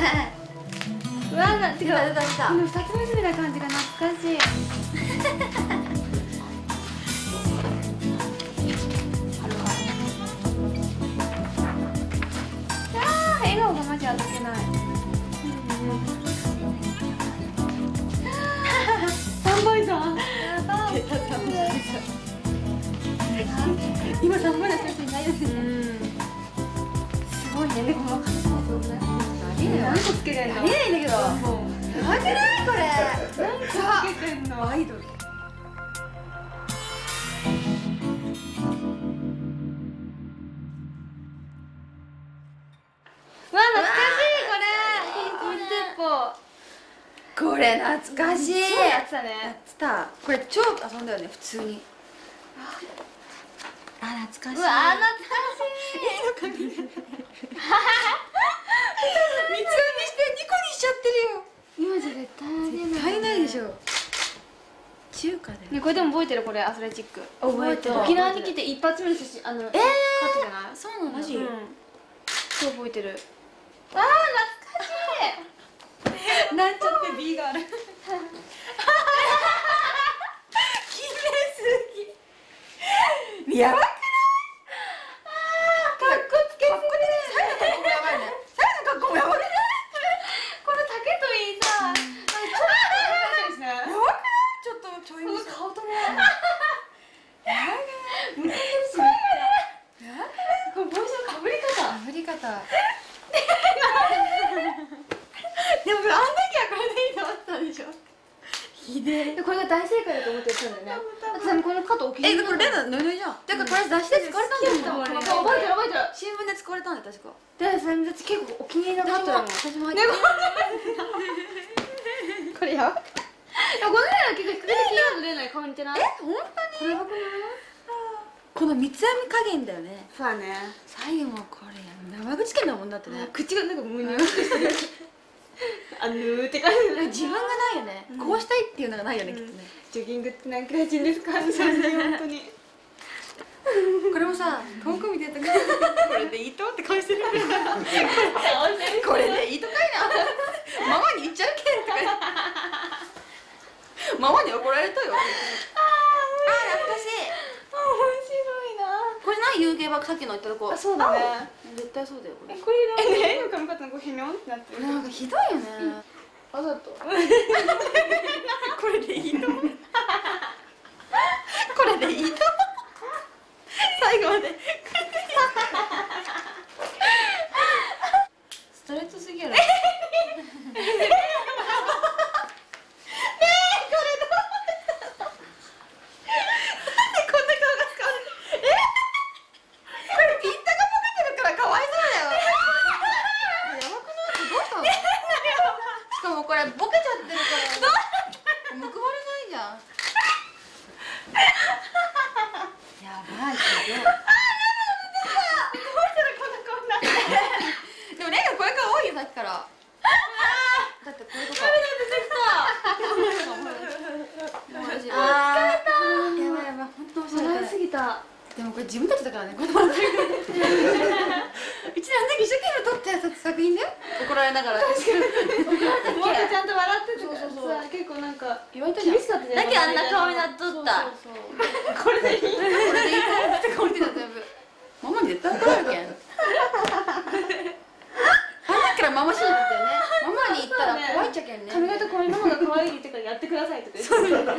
な出た出た出た。この二つ結びな感じが懐かしい。あー笑顔がマジあどけない。三倍さん 今三倍の写真ないですね。すごいね。でも分かんない。すごくないいいね何個つけてんの見えないんだけどやばくないこれ。何個つけてんの。アイドルわあ懐かしいこれ。これ懐かしいやってたね。やってた。これ超遊んだよね普通に。あ懐かしい。うわ懐かしいみしてニコにしちゃってるよ今じゃ絶対ありえない絶対ないでしょ中華でねこれでも覚えてる？これアスレチック。覚えてる。沖縄に来て一発目の写真あのえー、カットじゃな。いそうなのマジうん。超覚えてる。あー懐かしい。なんちゃって B がある綺麗すぎやばくないかっこつけすぎかっこいいサイの格好もやばいねサイの格好もやばくないこの竹といいさ、なんかちょっとですねやばくないちょっとちょいこの見せ顔ともやばくないすごいよねこれ帽子のかぶり方。でもあん時はこれでいいと思ったでしょ。ひでこれが大正解だと思ってたんだよね。だってさこの肩お気にえ入りこれレナノリノリじゃん。てかこれ雑誌で使われたんだよ覚えてる覚えてる。新聞で使われたんだよ確か。でそれ私結構お気に入りのカットだもん。で私も入っねて これや。ばくこの辺は結構比較的今の出ない顔似てない？え本当に？これやばくないこの三つ編み加減だよね。そうだね。最後もこれ生口もんだってね。口がなんかむにゅってしてる。あぬーって感じ自分がないよね、こうしたいっていうのがないよね、きっとね。ジョギングって何くらい人ですかそうね 本当に。これもさ遠く見てたからこれでいいと？って顔してる これでいいとかいなママに言っちゃうけんとか言ってママに怒られたよああ懐かしい面白いなこれ何有形バッグさっきの言ったとこあそうだね。絶対そうだよこれ。これだね髪型のこうひにょんってなって。るなんかひどいよね。わざと。これでいいと これでいいと最後までストレートすぎるなんでこんな顔が使われるえこれピンタがボケてるからかわいそうだよやばくないどうしたのしかもこれボケちゃってるから報われないじゃん。やばいけどでもレイがこれから多いよさっきから。だってこれとかマジであー疲れやばいやばい本当面白いすぎた。でもこれ自分たちだからねこの笑ってるうちらあんだけ一生懸命撮った作品だよ。怒られながら。もっとちゃんと笑か言われたじゃん。厳しかったじゃんだけどあんな顔になっとった。そうそうそう。これでいいこれでいいかって顔してた全部ママに絶対怒られるけんあんだからママ信じてねママに言ったら怖いっちゃけんね髪型こういうママが可愛いって言ってからやってくださいとか言って